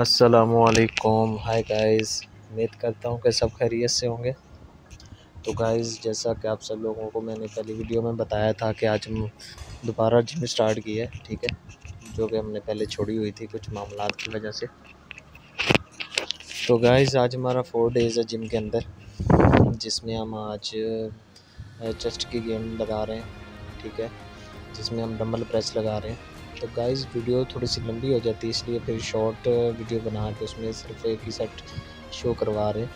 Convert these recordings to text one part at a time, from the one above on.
असलकुम hi guys उम्मीद करता हूँ कि सब खैरियत से होंगे। तो गाइस जैसा कि आप सब लोगों को मैंने पहली वीडियो में बताया था कि आज हम दोबारा जिम स्टार्ट किया है, ठीक है? जो कि हमने पहले छोड़ी हुई थी कुछ मामला की वजह से। तो गाइस आज हमारा फोर डेज़ है जिम के अंदर, जिसमें हम आज चेस्ट की गेम लगा रहे हैं, ठीक है? जिसमें हम डम्बल प्रेस लगा रहे हैं। तो गाइस वीडियो थोड़ी सी लंबी हो जाती है, इसलिए फिर शॉर्ट वीडियो बना के उसमें सिर्फ़ एक ही सेट शो करवा रहे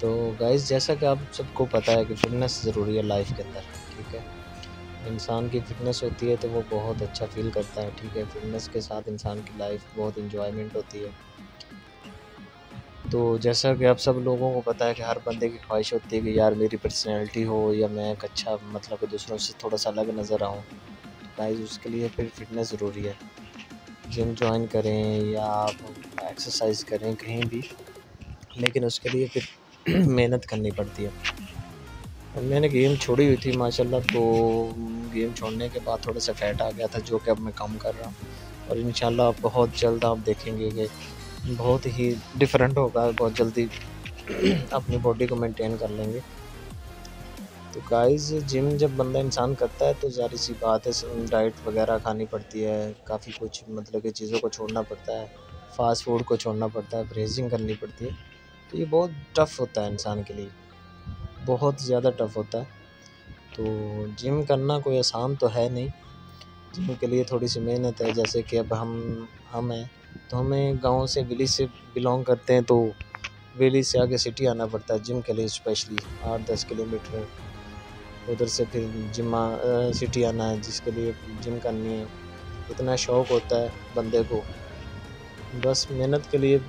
तो गाइस जैसा कि आप सबको पता है कि फ़िटनेस ज़रूरी है लाइफ के अंदर, ठीक है? इंसान की फ़िटनेस होती है तो वो बहुत अच्छा फील करता है, ठीक है? फिटनेस के साथ इंसान की लाइफ बहुत इंजॉयमेंट होती है। तो जैसा कि आप सब लोगों को पता है कि हर बंदे की ख्वाहिश होती है कि यार मेरी पर्सनैलिटी हो या मैं एक अच्छा मतलब दूसरों से थोड़ा सा अलग नज़र आऊँ। गाइस उसके लिए फिर फिटनेस ज़रूरी है। जिम ज्वाइन करें या आप एक्सरसाइज करें कहीं भी, लेकिन उसके लिए फिर मेहनत करनी पड़ती है। मैंने गेम छोड़ी हुई थी, माशाल्लाह तो गेम छोड़ने के बाद थोड़ा सा फैट आ गया था, जो कि अब मैं कम कर रहा हूँ। और इन बहुत जल्द आप देखेंगे कि बहुत ही डिफरेंट होगा, बहुत जल्दी अपनी बॉडी को मेंटेन कर लेंगे। तो गाइस जिम जब बंदा इंसान करता है तो ज़ाहिर सी बात है डाइट वगैरह खानी पड़ती है, काफ़ी कुछ मतलब कि चीज़ों को छोड़ना पड़ता है फास्ट फ़ूड को छोड़ना पड़ता है ब्रेजिंग करनी पड़ती है तो ये बहुत टफ़ होता है इंसान के लिए, बहुत ज़्यादा टफ़ होता है तो जिम करना कोई आसान तो है नहीं जिम के लिए थोड़ी सी मेहनत है, जैसे कि अब हम हम हैं तो हमें गाँव से विलेज से बिलोंग करते हैं तो विलेज से आगे सिटी आना पड़ता है जिम के लिए स्पेशली आठ दस किलोमीटर उधर से फिर जिम सिटी आना है, जिसके लिए जिम करनी है। इतना शौक़ होता है बंदे को। बस मेहनत के लिए,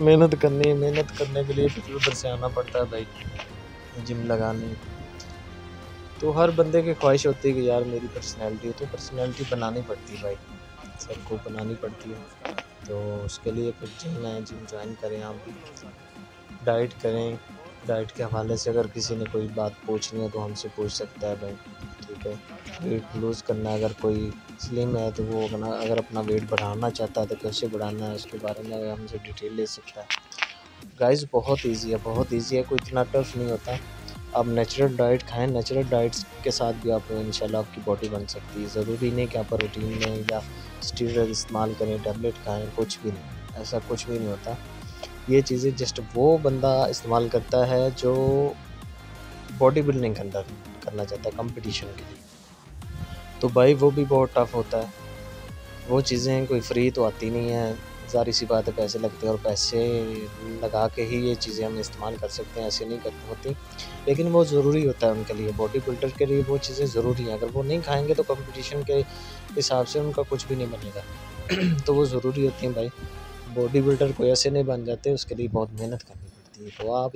मेहनत करनी है, मेहनत करने के लिए फिर उधर से आना पड़ता है भाई, जिम लगाने। तो हर बंदे की ख्वाहिश होती है कि यार मेरी पर्सनैलिटी हो तो पर्सनैलिटी बनानी पड़ती है भाई। सबको बनानी पड़ती है। तो उसके लिए फिर जिम है जिम ज्वाइन करें आप भी। डाइट करें। डाइट के हवाले से अगर किसी ने कोई बात पूछनी है तो हमसे पूछ सकता है भाई, ठीक है? वेट लूज़ करना अगर कोई स्लिम है तो वो अपना, अगर अपना वेट बढ़ाना चाहता है तो कैसे बढ़ाना है उसके बारे में हमसे डिटेल ले सकता है। गाइस बहुत इजी है, बहुत इजी है, कोई इतना टफ नहीं होता। आप नेचुरल डाइट खाएँ नेचुरल डाइट्स के साथ भी आप इंशाल्लाह आपकी बॉडी बन सकती है। ज़रूरी नहीं कि आप रूटीन में या स्टीरोड इस्तेमाल करें टैबलेट खाएँ, कुछ भी नहीं, ऐसा कुछ भी नहीं होता। ये चीज़ें जस्ट वो बंदा इस्तेमाल करता है जो बॉडी बिल्डिंग करना करना चाहता है कंपटीशन के लिए। तो भाई वो भी बहुत टफ होता है। वो चीज़ें कोई फ्री तो आती नहीं है। सारी सी बात है, पैसे लगते हैं और पैसे लगा के ही ये चीज़ें हम इस्तेमाल कर सकते हैं, ऐसे नहीं करनी होती। लेकिन वो ज़रूरी होता है उनके लिए बॉडी बिल्डर के लिए वो चीज़ें ज़रूरी हैं। अगर वो नहीं खाएँगे तो कंपटीशन के हिसाब से उनका कुछ भी नहीं बनेगा। तो वो ज़रूरी होती हैं भाई। बॉडी बिल्डर कोई ऐसे नहीं बन जाते, उसके लिए बहुत मेहनत करनी पड़ती है। तो आप